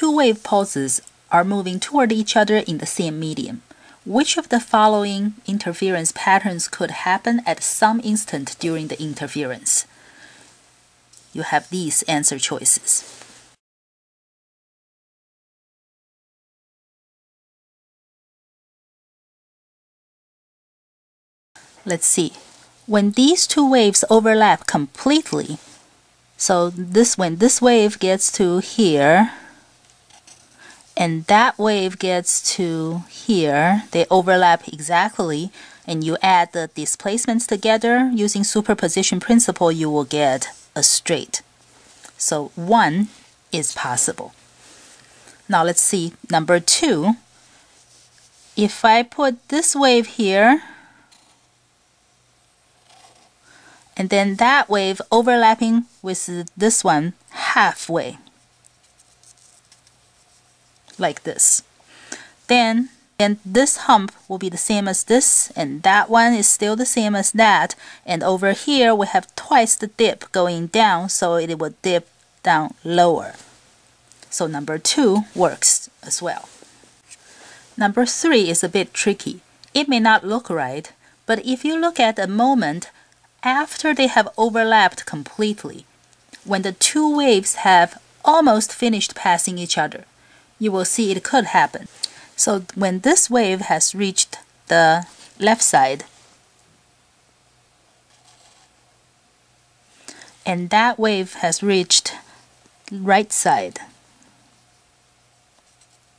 two wave pulses are moving toward each other in the same medium. Which of the following interference patterns could happen at some instant during the interference? You have these answer choices. Let's see. When these two waves overlap completely, so this when this wave gets to here and that wave gets to here, they overlap exactly and you add the displacements together using superposition principle, you will get a straight. So 1 is possible. Now let's see number 2. If I put this wave here and then that wave overlapping with this one halfway like this. Then and this hump will be the same as this and that one is still the same as that. And over here we have twice the dip going down so it will dip down lower. So number two works as well. Number three is a bit tricky. It may not look right but if you look at a moment after they have overlapped completely, when the two waves have almost finished passing each other, you will see it could happen. So when this wave has reached the left side, and that wave has reached right side,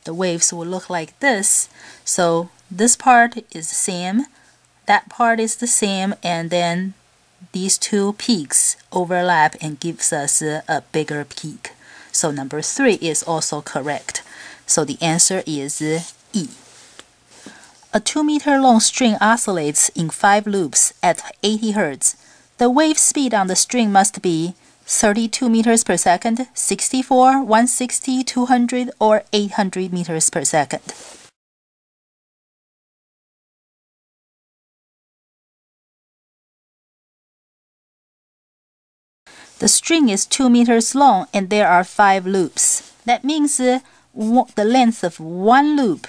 the waves will look like this. So this part is the same, that part is the same, and then these two peaks overlap and gives us a bigger peak. So number three is also correct. So the answer is E. A 2 meter long string oscillates in 5 loops at 80 Hz. The wave speed on the string must be 32 meters per second, 64, 160, 200, or 800 meters per second. The string is 2 meters long and there are 5 loops. That means the length of one loop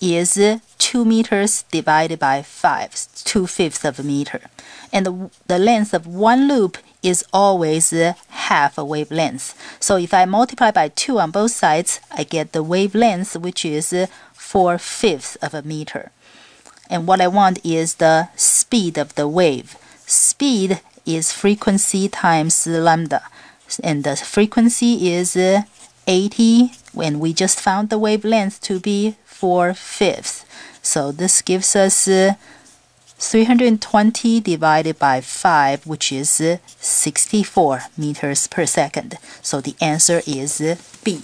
is 2 meters divided by 5, 2 fifths of a meter. And the, the length of one loop is always half a wavelength. So if I multiply by 2 on both sides, I get the wavelength, which is uh, 4 fifths of a meter. And what I want is the speed of the wave. Speed is frequency times lambda. And the frequency is 80 when we just found the wavelength to be 4 fifths. So this gives us uh, 320 divided by 5, which is uh, 64 meters per second. So the answer is uh, B.